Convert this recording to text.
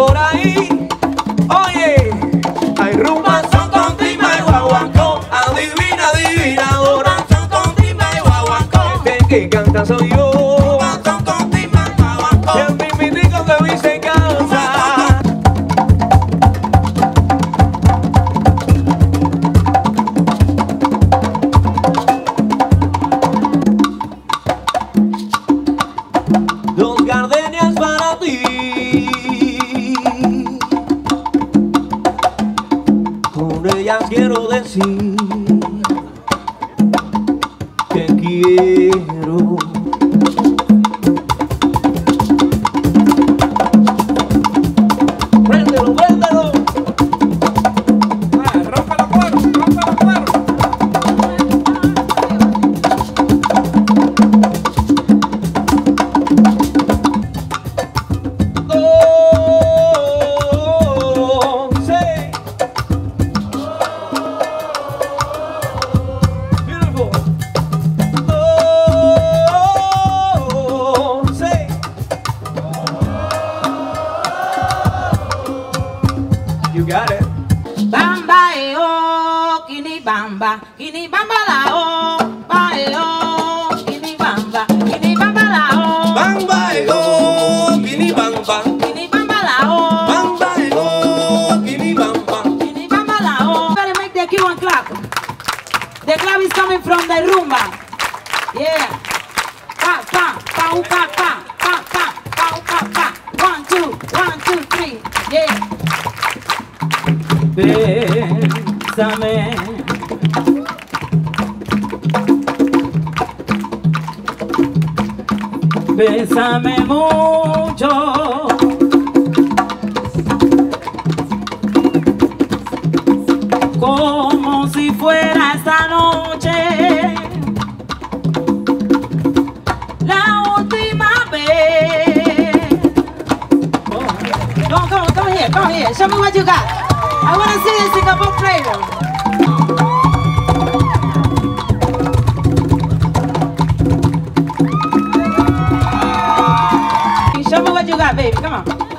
por ahí. Oye. Hay rumba son con tima y guaguancó. Adivina, adivinadora. Son con tima y guaguancó. El que canta soy yo. Que quiero. You got it. Bamba e o, kini bamba, kini bamba la o, ba e o, kini bamba, kini bamba la o, Bang bang oh, gini bang bang. kini bamba la o, Bang bang oh, gini bang bang. kini bamba la o. Make the cue and clap. The clap is coming from the rumba. Yeah. Pa pa pa u, pa pa pa pa Bésame. Bésame mucho. como si fuera esta noche la última vez. Here. Show me what you got. I want to see you Singapore about. Show me what you got, baby. Come on.